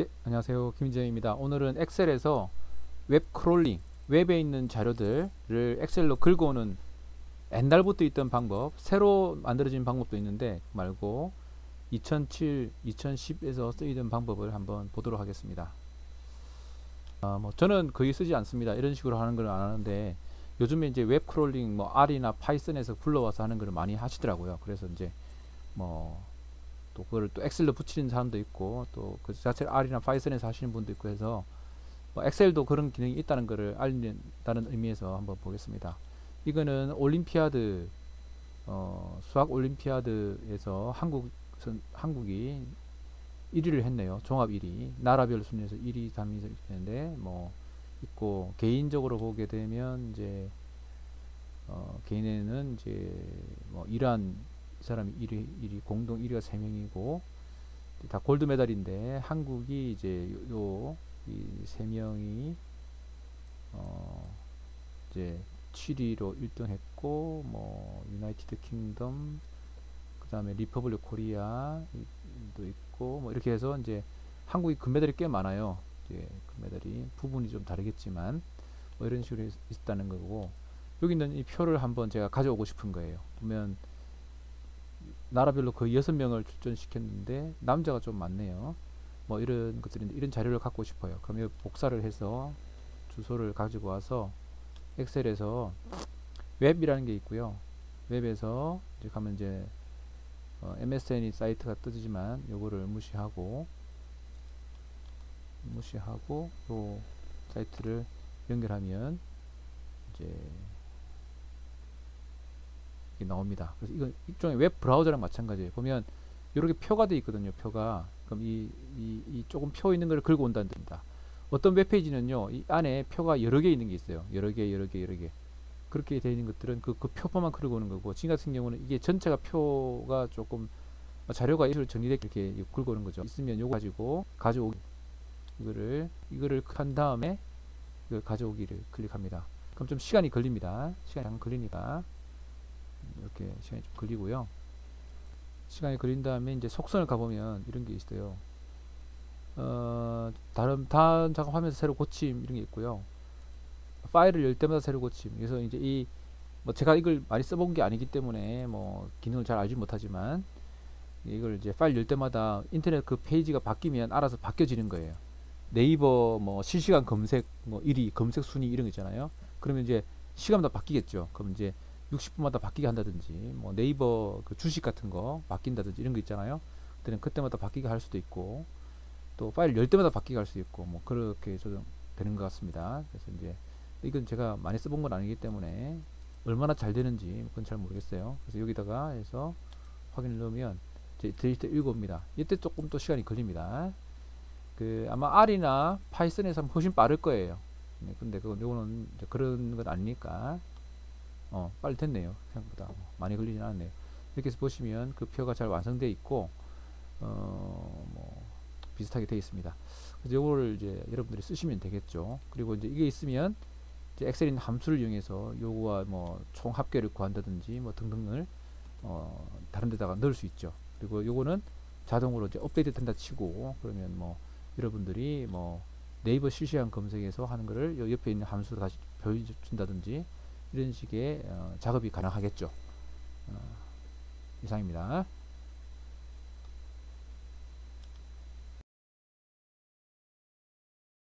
예, 안녕하세요. 김진영입니다. 오늘은 엑셀에서 웹 크롤링, 웹에 있는 자료들을 엑셀로 긁어오는 옛날부터 있던 방법, 새로 만들어진 방법도 있는데 그 말고 2007, 2010에서 쓰이던 방법을 한번 보도록 하겠습니다. 아, 뭐 저는 거의 쓰지 않습니다. 이런 식으로 하는 걸 안 하는데 요즘에 이제 웹 크롤링 뭐 R이나 파이썬에서 불러와서 하는 걸 많이 하시더라고요. 그래서 이제 뭐 또 그걸 또 엑셀로 붙이는 사람도 있고 또 그 자체 R이나 파이썬에서 하시는 분도 있고 해서 뭐 엑셀도 그런 기능이 있다는 것을 알린다는 의미에서 한번 보겠습니다. 이거는 올림피아드 어, 수학 올림피아드에서 한국 한국이 1위를 했네요. 종합 1위. 나라별 순위에서 1위, 3위 했는데 뭐 있고 개인적으로 보게 되면 이제 어, 개인에는 이제 뭐 이란 사람이 1위, 1위 공동 1위가 3명이고 다 gold medal인데 한국이 이제 요이세 명이 어 이제 7위로 1등 했고 뭐 United Kingdom 그 다음에 Republic Korea도 있고 뭐 이렇게 해서 이제 한국이 금메달이 꽤 많아요. 이제 금메달이 부분이 좀 다르겠지만 뭐 이런 식으로 있다는 거고 여기 있는 이 표를 한번 제가 가져오고 싶은 거예요. 보면 나라별로 거의 여섯 명을 출전시켰는데 남자가 좀 많네요. 뭐 이런 것들인데 이런 자료를 갖고 싶어요. 그러면 복사를 해서 주소를 가지고 와서 엑셀에서 웹이라는 게 있고요. 웹에서 이제 가면 이제 어, MSN이 사이트가 뜨지만 요거를 무시하고 무시하고 또 사이트를 연결하면 이제 나옵니다. 그래서 이건 일종의 웹 브라우저랑 마찬가지예요. 보면 이렇게 표가 되어 있거든요. 표가 그럼 이, 이, 이 조금 표 있는 걸 긁어 온다는 뜻입니다. 어떤 웹페이지는요, 이 안에 표가 여러 개 있는 게 있어요. 여러 개, 여러 개, 여러 개. 그렇게 되어 있는 것들은 그, 그 표만 긁어 오는 거고, 지금 같은 경우는 이게 전체가 표가 조금 자료가 이렇게 정리되게 이렇게 긁어 오는 거죠. 있으면 요거 가지고 가져오기. 이거를, 이거를 한 다음에 이걸 가져오기를 클릭합니다. 그럼 좀 시간이 걸립니다. 시간이 걸리니까. 이렇게 시간이 좀 걸리고요. 시간이 걸린 다음에 이제 속선을 가보면 이런 게 있어요. 어, 다른, 다른 작업하면서 새로 고침 이런 게 있고요. 파일을 열 때마다 새로 고침. 그래서 이제 이, 뭐 제가 이걸 많이 써본 게 아니기 때문에 뭐 기능을 잘 알지 못하지만 이걸 이제 파일 열 때마다 인터넷 그 페이지가 바뀌면 알아서 바뀌어지는 거예요. 네이버 뭐 실시간 검색 뭐 1위 검색 순위 이런 거 있잖아요. 그러면 이제 시간마다 바뀌겠죠. 그럼 이제 60분마다 바뀌게 한다든지 뭐 네이버 그 주식 같은 거 바뀐다든지 이런 거 있잖아요. 그때는 그때마다 바뀌게 할 수도 있고 또 파일 열 때마다 바뀌게 할 수 있고 뭐 그렇게 조정되는 것 같습니다. 그래서 이제 이건 제가 많이 써본 건 아니기 때문에 얼마나 잘 되는지 그건 잘 모르겠어요. 그래서 여기다가 해서 확인을 넣으면 이제 데이터 읽어옵니다. 이때 조금 또 시간이 걸립니다. 그 아마 R이나 파이썬에서 훨씬 빠를 거예요. 네, 근데 그건 요거는 그런 건 아니니까 어, 빨리 됐네요. 생각보다 많이 걸리진 않았네요. 이렇게 해서 보시면 그 표가 잘 완성되어 있고 어, 뭐 비슷하게 되어 있습니다. 그래서 이거를 이제 여러분들이 쓰시면 되겠죠. 그리고 이제 이게 있으면 이제 엑셀 있는 함수를 이용해서 요거와 뭐 총 합계를 구한다든지 뭐 등등을 어, 다른 데다가 넣을 수 있죠. 그리고 요거는 자동으로 이제 업데이트 된다 치고 그러면 뭐 여러분들이 뭐 네이버 실시간 검색에서 하는 거를 요 옆에 있는 함수로 다시 보여준다든지 이런 식의 어, 작업이 가능하겠죠. 어, 이상입니다.